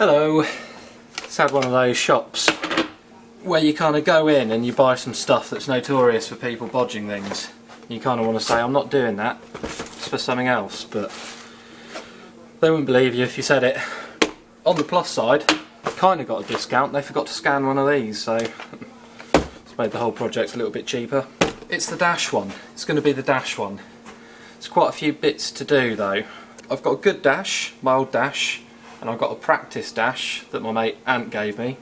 Hello. It's had one of those shops where you kind of go in and you buy some stuff that's notorious for people bodging things. You kind of want to say, I'm not doing that. It's for something else, but they wouldn't believe you if you said it. On the plus side, kind of got a discount. They forgot to scan one of these, so it's made the whole project a little bit cheaper. It's the dash one. It's going to be the dash one. It's quite a few bits to do though. I've got a good dash, my old dash, and I've got a practice dash that my mate Ant gave me.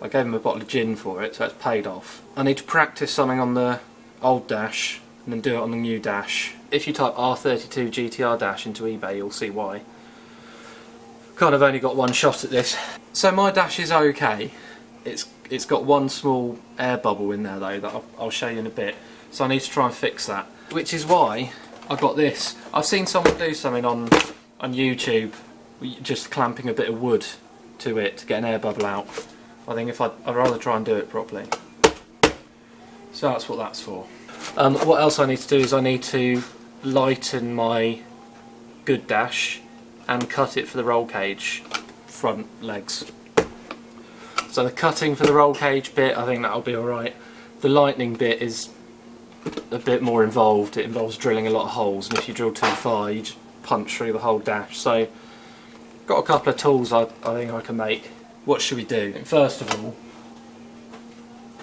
I gave him a bottle of gin for it, so it's paid off. I need to practice something on the old dash and then do it on the new dash. If you type R32 GTR dash into eBay, you'll see why. Kind of only got one shot at this. So my dash is okay. It's it's got one small air bubble in there though that I'll, I'll show you in a bit. So I need to try and fix that. Which is why I got this. I've seen someone do something on on YouTube, just clamping a bit of wood to it to get an air bubble out. I think if I'd, I'd rather try and do it properly. So that's what that's for. Um, what else I need to do is I need to lighten my good dash and cut it for the roll cage front legs. So the cutting for the roll cage bit, I think that'll be alright. The lightning bit is a bit more involved. It involves drilling a lot of holes, and if you drill too far, you just punch through the whole dash. So, got a couple of tools I, I think I can make. What should we do? First of all,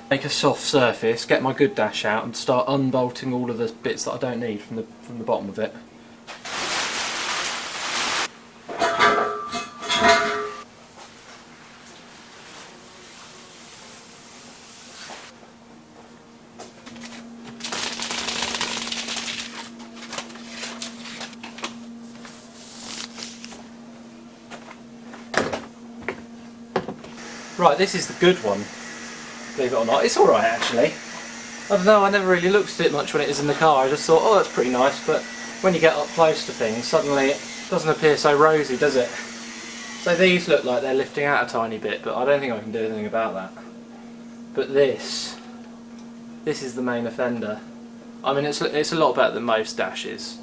make a soft surface, get my good dash out, and start unbolting all of the bits that I don't need from the from the bottom of it. Right, this is the good one, believe it or not. It's alright actually. I don't know, I never really looked at it much when it was in the car. I just thought, oh, that's pretty nice, but when you get up close to things, suddenly it doesn't appear so rosy, does it? So these look like they're lifting out a tiny bit, but I don't think I can do anything about that. But this, this is the main offender. I mean, it's, it's a lot better than most dashes.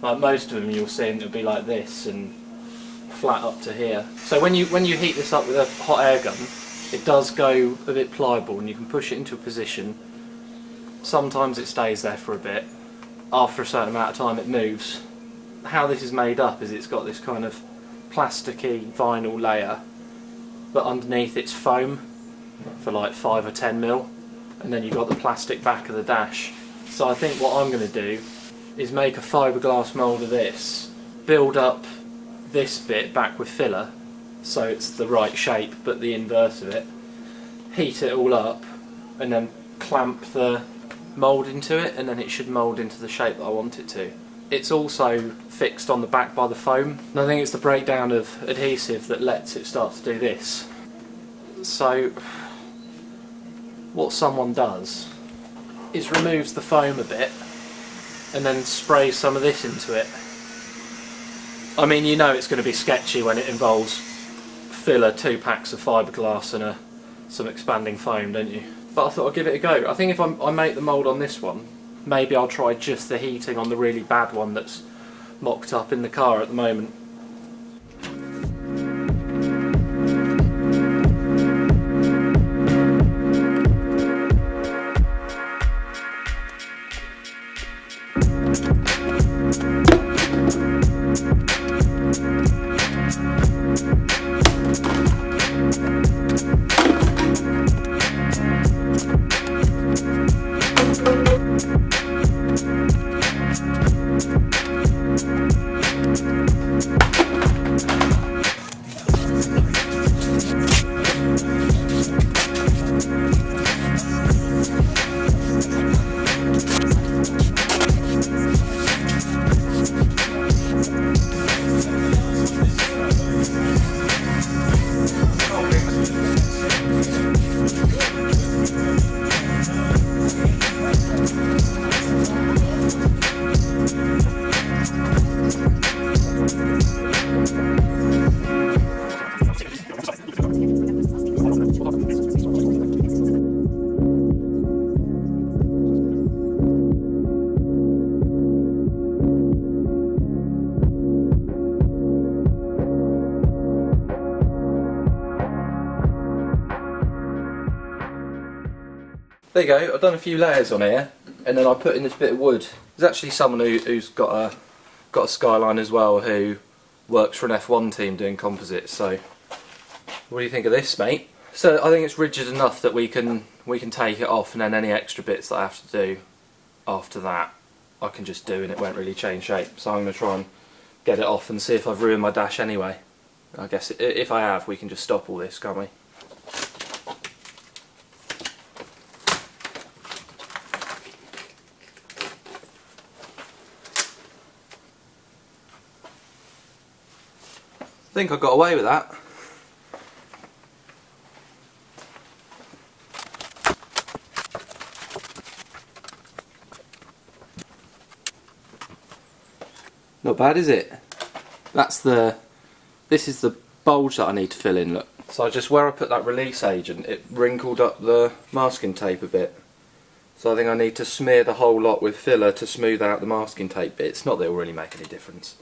Like most of them you'll see it'll be like this, and flat up to here. So when you when you heat this up with a hot air gun, it does go a bit pliable and you can push it into a position. Sometimes it stays there for a bit. After a certain amount of time it moves. How this is made up is it's got this kind of plasticky vinyl layer but underneath it's foam for like 5 or 10 mil and then you've got the plastic back of the dash. So I think what I'm going to do is make a fiberglass mould of this, build up this bit back with filler so it's the right shape but the inverse of it heat it all up and then clamp the mould into it and then it should mould into the shape that I want it to. It's also fixed on the back by the foam and I think it's the breakdown of adhesive that lets it start to do this. So what someone does is removes the foam a bit and then sprays some of this into it I mean, you know it's going to be sketchy when it involves filler, two packs of fiberglass and a, some expanding foam, don't you? But I thought I'd give it a go. I think if I'm, I make the mould on this one, maybe I'll try just the heating on the really bad one that's mocked up in the car at the moment. There you go. I've done a few layers on here, and then I put in this bit of wood. There's actually someone who, who's got a got a skyline as well who works for an F1 team doing composites. So, what do you think of this, mate? So I think it's rigid enough that we can we can take it off, and then any extra bits that I have to do after that, I can just do, and it won't really change shape. So I'm going to try and get it off and see if I've ruined my dash anyway. I guess if I have, we can just stop all this, can't we? Think I got away with that. Not bad is it? That's the, this is the bulge that I need to fill in, look. So I just where I put that release agent, it wrinkled up the masking tape a bit. So I think I need to smear the whole lot with filler to smooth out the masking tape bits. Not that it will really make any difference.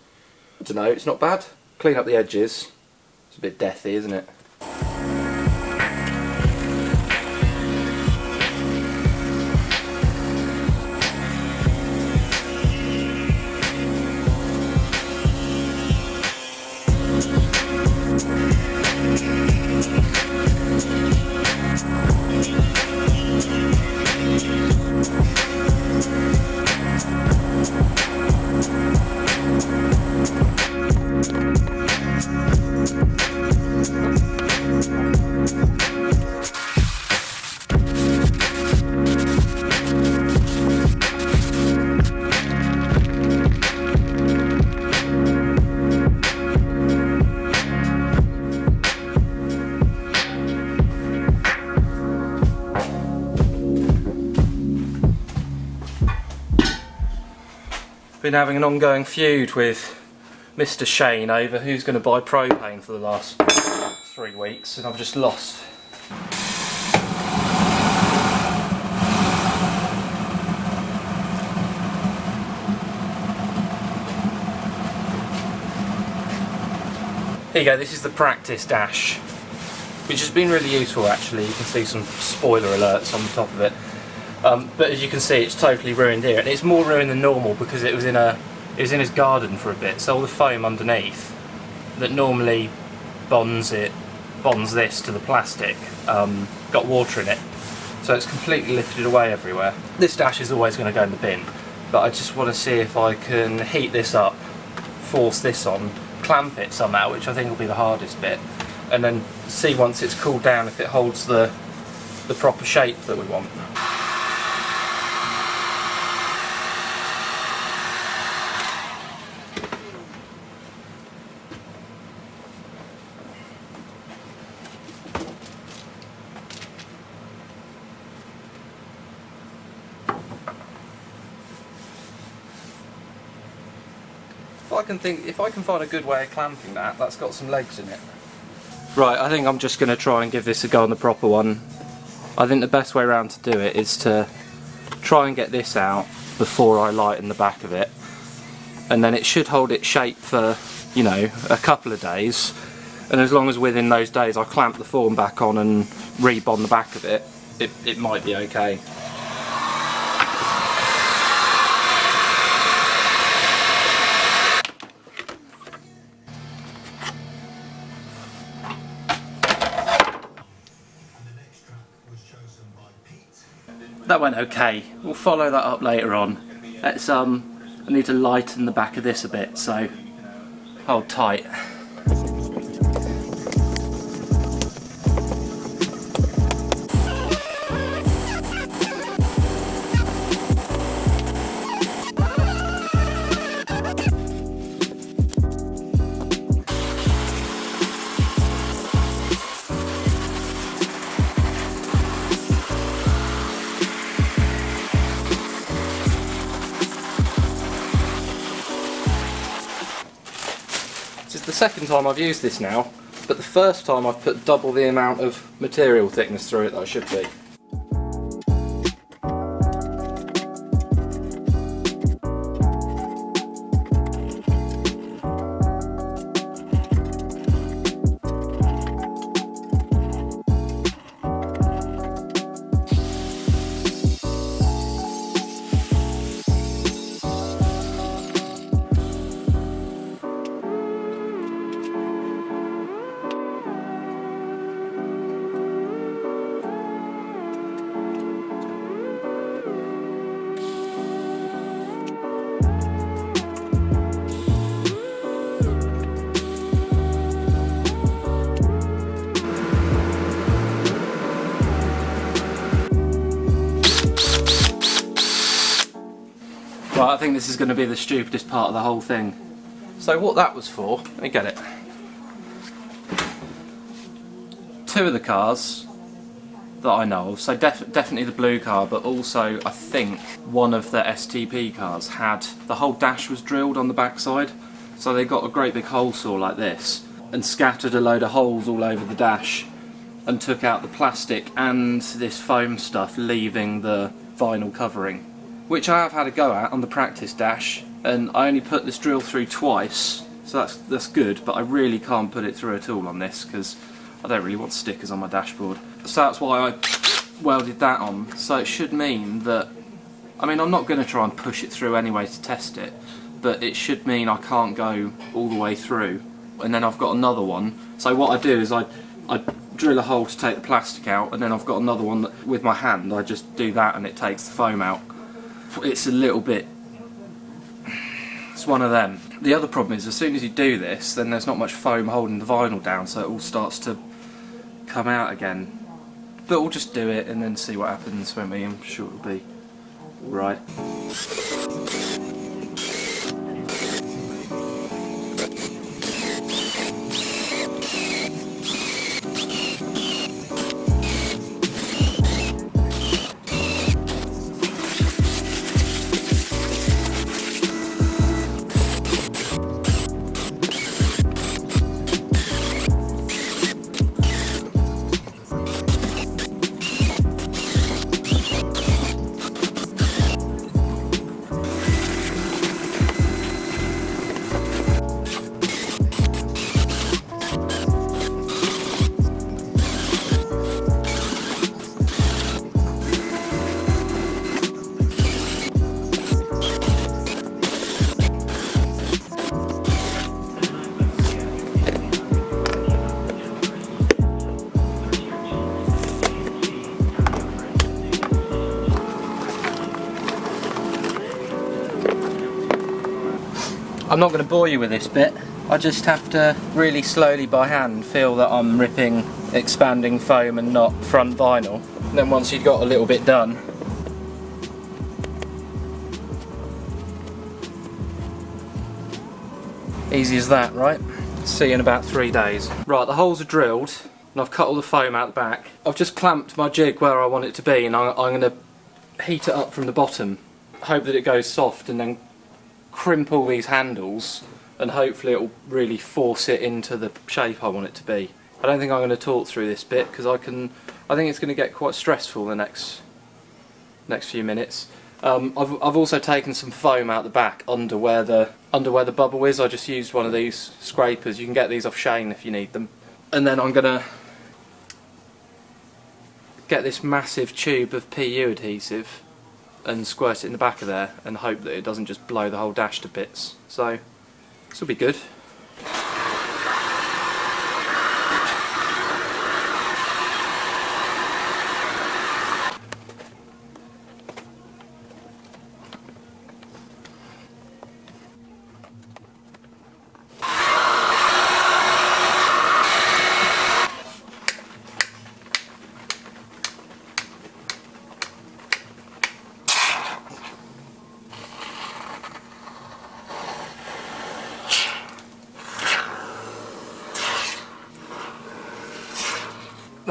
I don't know, it's not bad clean up the edges. It's a bit deathy, isn't it? Been having an ongoing feud with Mr Shane over who's going to buy propane for the last three weeks and I've just lost. Here you go, this is the practice dash which has been really useful actually, you can see some spoiler alerts on the top of it. Um, but as you can see, it's totally ruined here, and it's more ruined than normal because it was in a it was in his garden for a bit. So all the foam underneath that normally bonds it bonds this to the plastic um, got water in it, so it's completely lifted away everywhere. This dash is always going to go in the bin, but I just want to see if I can heat this up, force this on, clamp it somehow, which I think will be the hardest bit, and then see once it's cooled down if it holds the the proper shape that we want. I can think, if I can find a good way of clamping that, that's got some legs in it. Right, I think I'm just going to try and give this a go on the proper one. I think the best way around to do it is to try and get this out before I lighten the back of it. And then it should hold its shape for, you know, a couple of days. And as long as within those days I clamp the form back on and rebond the back of it, it, it might be okay. That went okay. We'll follow that up later on. Let's um, I need to lighten the back of this a bit, so hold tight. The second time I've used this now, but the first time I've put double the amount of material thickness through it that I should be. Think this is going to be the stupidest part of the whole thing. So what that was for, let me get it. Two of the cars that I know of, so def definitely the blue car, but also I think one of the STP cars had, the whole dash was drilled on the backside, so they got a great big hole saw like this, and scattered a load of holes all over the dash, and took out the plastic and this foam stuff, leaving the vinyl covering. Which I have had a go at on the practice dash, and I only put this drill through twice, so that's, that's good, but I really can't put it through at all on this, because I don't really want stickers on my dashboard. So that's why I welded that on. So it should mean that, I mean I'm not going to try and push it through anyway to test it, but it should mean I can't go all the way through. And then I've got another one. So what I do is I, I drill a hole to take the plastic out, and then I've got another one that, with my hand. I just do that and it takes the foam out. It's a little bit it's one of them. The other problem is as soon as you do this then there's not much foam holding the vinyl down so it all starts to come out again. But we'll just do it and then see what happens, won't we? I'm sure it'll be right. I'm not going to bore you with this bit. I just have to really slowly by hand feel that I'm ripping expanding foam and not front vinyl. And then once you've got a little bit done, easy as that, right? See you in about three days. Right, the holes are drilled and I've cut all the foam out the back. I've just clamped my jig where I want it to be and I'm, I'm going to heat it up from the bottom. Hope that it goes soft and then crimp all these handles and hopefully it will really force it into the shape I want it to be. I don't think I'm going to talk through this bit because I can. I think it's going to get quite stressful the next next few minutes. Um, I've I've also taken some foam out the back under where the under where the bubble is. I just used one of these scrapers. You can get these off Shane if you need them. And then I'm gonna get this massive tube of PU adhesive and squirt it in the back of there and hope that it doesn't just blow the whole dash to bits. So this will be good.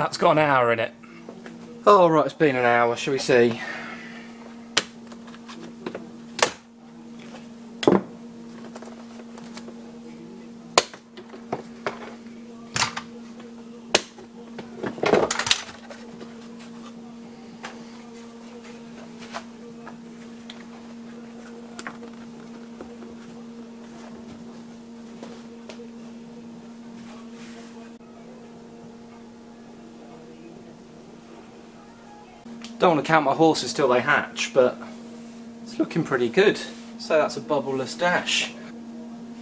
That's got an hour in it. oh, it's been an hour, shall we see? Don't want to count my horses till they hatch, but it's looking pretty good. So that's a bubbleless dash.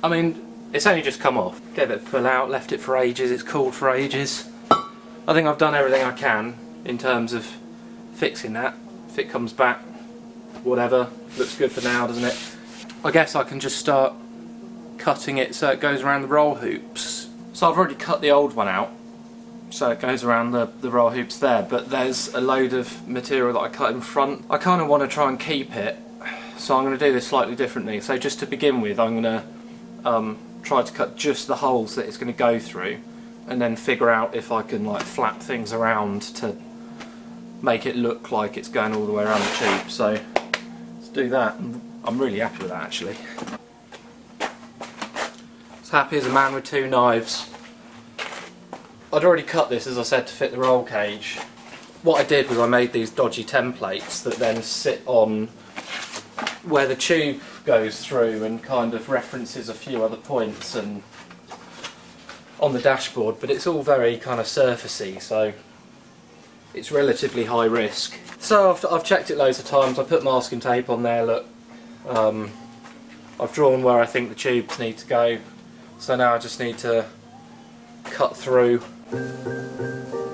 I mean, it's only just come off. Gave it a pull out, left it for ages, it's cooled for ages. I think I've done everything I can in terms of fixing that. If it comes back, whatever, looks good for now, doesn't it? I guess I can just start cutting it so it goes around the roll hoops. So I've already cut the old one out so it goes around the, the roll hoops there but there's a load of material that I cut in front I kind of want to try and keep it So I'm going to do this slightly differently. So just to begin with, I'm going to um, try to cut just the holes that it's going to go through and then figure out if I can like flap things around to make it look like it's going all the way around the tube. So let's do that. I'm really happy with that actually. As happy as a man with two knives. I'd already cut this as I said to fit the roll cage. What I did was I made these dodgy templates that then sit on where the tube goes through and kind of references a few other points and on the dashboard but it's all very kind of surfacey so it's relatively high risk. So I've, I've checked it loads of times, I put masking tape on there, look, um, I've drawn where I think the tubes need to go so now I just need to cut through ピッ!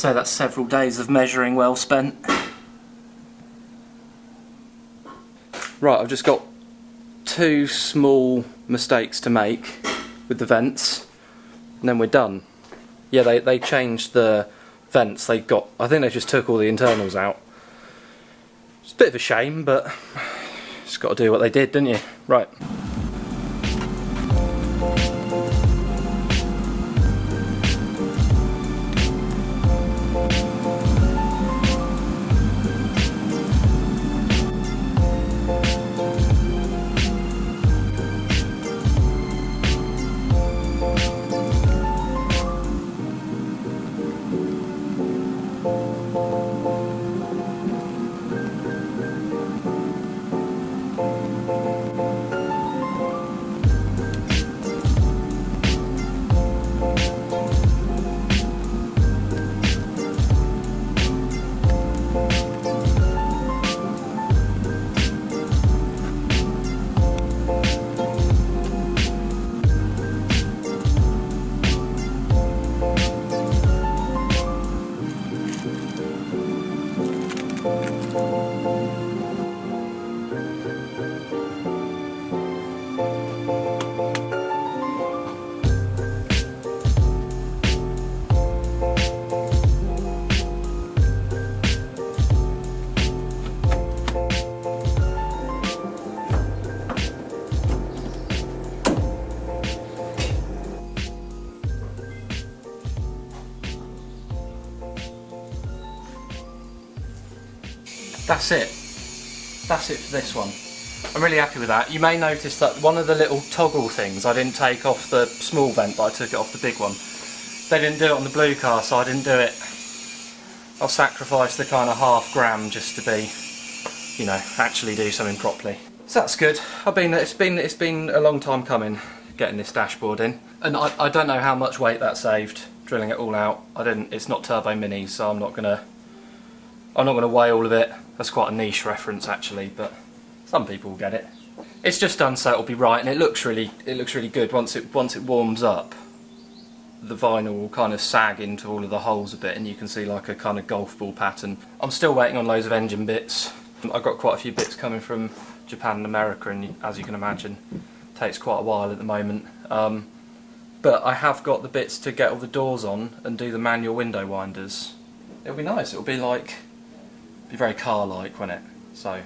Say that's several days of measuring well spent. Right, I've just got two small mistakes to make with the vents and then we're done. Yeah, they, they changed the vents, they got, I think they just took all the internals out. It's a bit of a shame, but just got to do what they did, didn't you? Right. That's it. That's it for this one. I'm really happy with that. You may notice that one of the little toggle things I didn't take off the small vent but I took it off the big one. They didn't do it on the blue car so I didn't do it. I'll sacrifice the kind of half gram just to be, you know, actually do something properly. So that's good. I've been, it's been, it's been a long time coming getting this dashboard in. And I, I don't know how much weight that saved drilling it all out. I didn't, it's not turbo mini so I'm not gonna I'm not going to weigh all of it. That's quite a niche reference actually, but some people will get it. It's just done so it'll be right, and it looks really it looks really good once it once it warms up. the vinyl will kind of sag into all of the holes a bit and you can see like a kind of golf ball pattern. I'm still waiting on loads of engine bits. I've got quite a few bits coming from Japan and America and as you can imagine takes quite a while at the moment. Um, but I have got the bits to get all the doors on and do the manual window winders. It'll be nice, it'll be like, be very car-like, won't it? So